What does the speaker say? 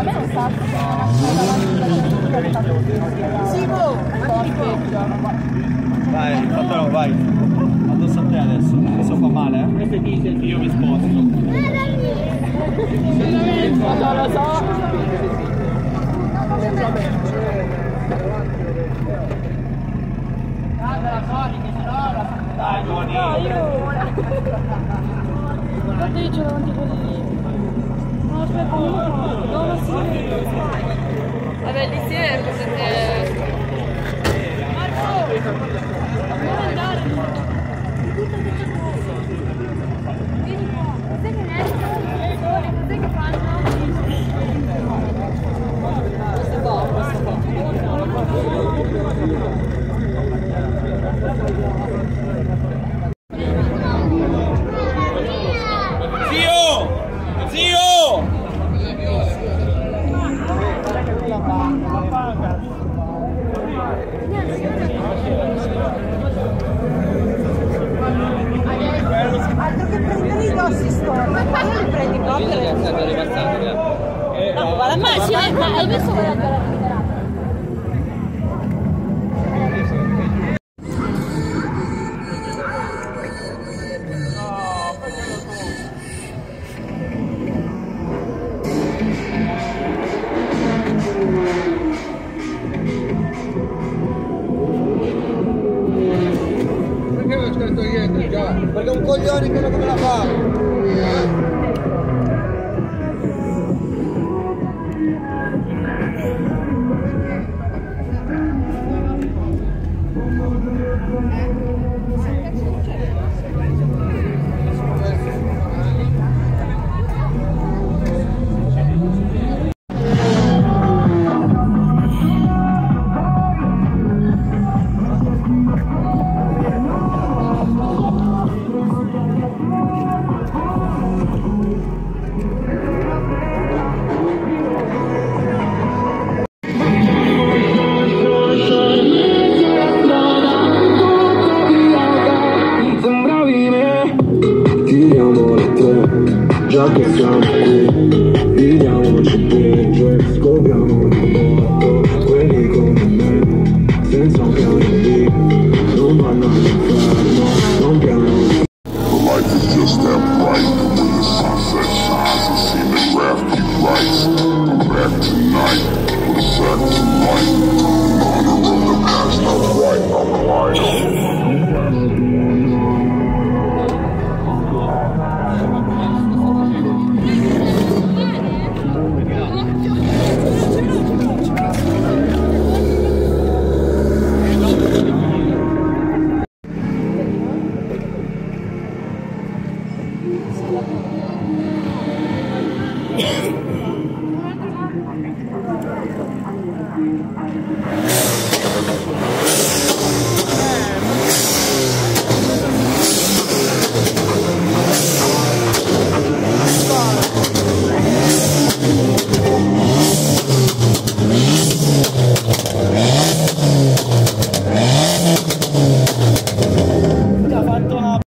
A me non sta Simo, Vai, fatelo, vai. Addosso a te adesso. Adesso fa male, eh? Questo è diesel, io mi sposto. non lo so. Dai, Tony. No, io... Guarda io c'ho davanti quelli... No, aspetta, no, no, ma sì. Vabbè, lì si è perché... Marco! Altro che prendere i grossi storni, ma quando li prendi proprio? No, guarda, ma ma hai visto quella tu ya kerja. Ya. Belum kerja ni kena kena apa? Ya. Yeah. jakie Life is just that bright When the sunset shines I see the graph keep lights I'm back tonight We're back tonight On the the past not right I'm alive I'm alive Thank you.